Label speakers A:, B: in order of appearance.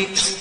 A: keeps